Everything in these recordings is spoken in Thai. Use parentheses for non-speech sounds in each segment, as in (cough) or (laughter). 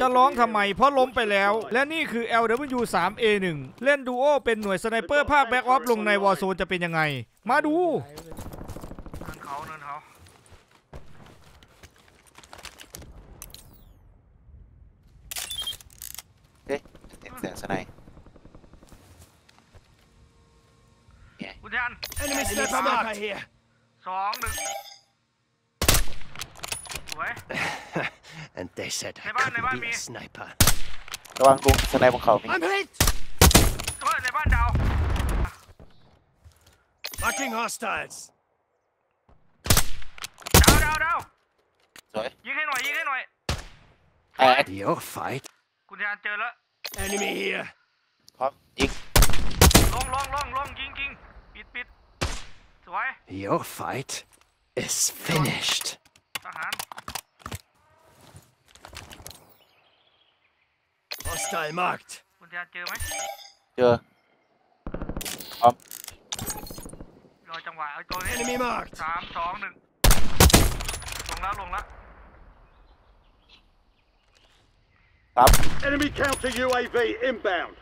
จะร้องทำไมเพราะล้มไปแล้ว และนี่คือ LW3A1 เล่นดูโอเป็นหน่วย sniper ภาค Black Ops ลงใน Warzone จะเป็นยังไง มาดูเนินเขาเนินเขาเอ๊ะเสียงเสียง snipe คุณแทน Enemy sniper marker here. สองหนึ่งสวย and they said I Never mind, couldn't never be a mind. sniper. ระวังลุงสไนด์บนเขามี I'm hit. สวยในบ้านดาว Marking hostiles. ดาวดาวดาวสวยยิงให้หน่อยยิงให้หน่อยไอ้ไอ้ Your fight. คุณแทนเจอแล้ว Enemy here. พร้อมยิงลงลงลงลงยิงยิงปิดปิดสวย Your fight is finished. ทหาร Hostile marked. คุณแทนเจอไหมเจอพร้อมรอจังหวะเอาตัวนี้ Enemy marked. สามสองหนึ่งลงแล้วลงแล้วครับ Enemy counter UAV inbound.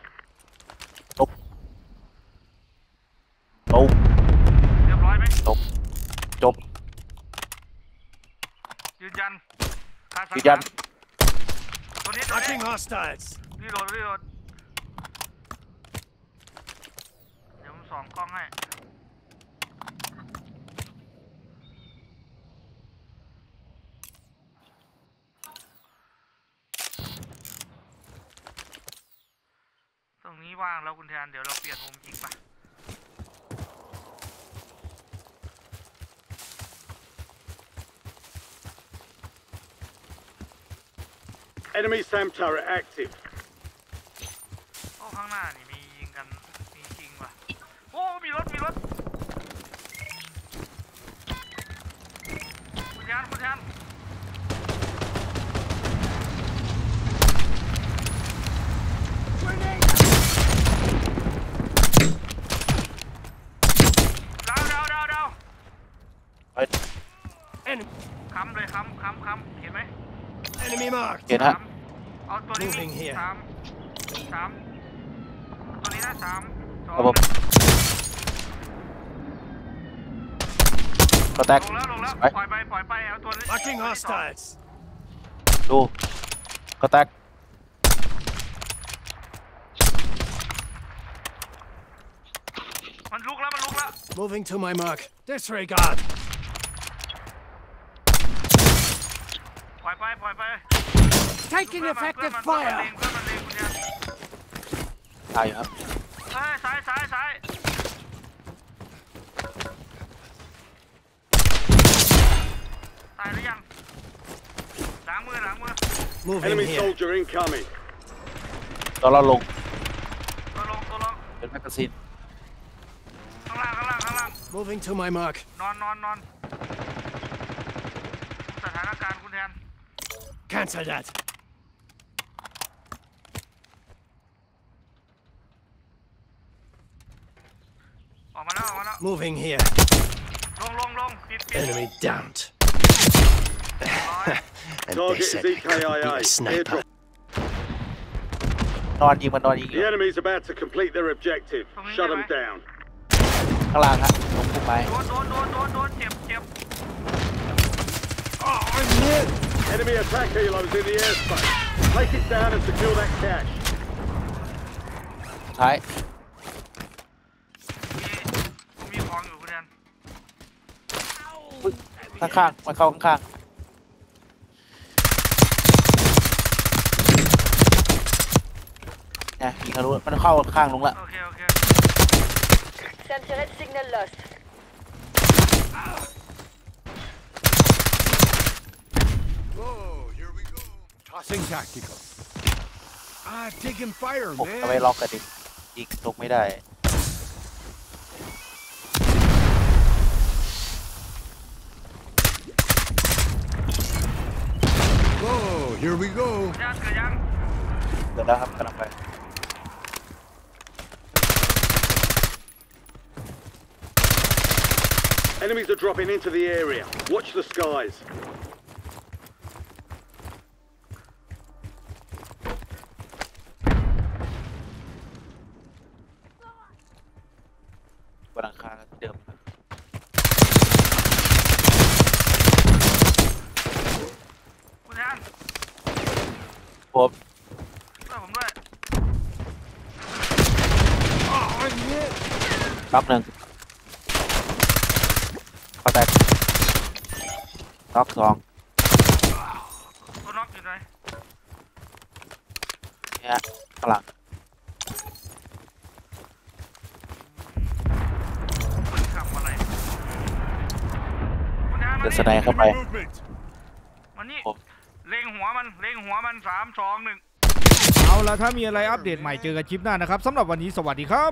โอ้เรียบร้อยไหมจบจบยืนยันการสังยืนยัหานรตัวนี้ตัวนี้ Marking hostiles. reload reload เดี๋ยวผมส่องกล้องให้ตรงนี้ว่างแล้วคุณแทนเดี๋ยวเราเปลี่ยนมุมยิงไป Enemy SAM turret active. โอ้ข้างหน้านี่มียิงกันมีจริงว่ะ โอ้ มีรถ มีรถ คุณแทนคุณแทนดาวดาวดาวดาวเฮ้ย Enemy. ค้ำเลยค้ำค้ำค้ำเห็นไหม Enemy marked. เห็นฮะสามเอาตัวนี้ Moving here สามสาม ตัวนี้นะสามสองครับผมก็แตกลงแล้วลงแล้วไปปล่อยไปปล่อยไปเอาตัวนี้ Marking ตัวที่สอง hostiles. ดูก็แตกมันลุกแล้วมันลุกแล้ว Moving to my mark. Disregard. ปล่อยไปปล่อยไป Taking เพื่อนมัน effective เพื่อนมัน fire. เพื่อนมันเลงเพื่อนมันเลงคุณเนี่ยตายอยู่ครับเฮ้ยซ้ายซ้ายซ้ายตายหรือยังล้างมือล้างมือ Moving Enemy here. soldier incoming. ตอนเราลงตัวลงตัวลงเป็นแมกกาซีนข้างล่างข้างล่างข้างล่าง Moving to my mark. นอนนอนนอนสถานการณ์คุณแทน Cancel that. Moving here. ลงลงลงปิดปิด Enemy downed. (laughs) ร้อย And they Target is said I couldn't be EKIA. a sniper. Airdrop. นอนยิงมันนอนยิงอ The ยู่ enemy's about to complete their objective. Shut them down. ข้างล่างฮะตรงพุ่มไม้ โดนโดนโดนโดนโดนเจ็บเจ็บ Oh, I'm hit. Enemy attack helos in the airspace. Take it down and secure that cache. สุดท้าย อุ๊ยข้างๆมันเข้าข้างๆเนี่ยยิงทะลุมันเข้าข้างลุงละโอเคโอเค Sam turret signal lost. Whoa, here we go. Tossing tactical. Ah, taking fire, ผมจะไม่ man. ล็อกกันดิยิงลงไม่ได้ Oh, here we go. Enemies are dropping into the area. Watch the skies. ผมช่วยผมด้วยน็อกหนึ่งเข้าแตกน็อกสองตัวน็อกอยู่ไหนเนี่ยข้างหลังมันขับอะไรมันยังเดินมันสไนนี่ด์เข้าไป Movement. มันนี่โอ้ เล็งหัวมันเล็งหัวมันสามสองหนึ่งเอาละถ้ามีอะไรอัปเดตใหม่เจอกันคลิปหน้านะครับสำหรับวันนี้สวัสดีครับ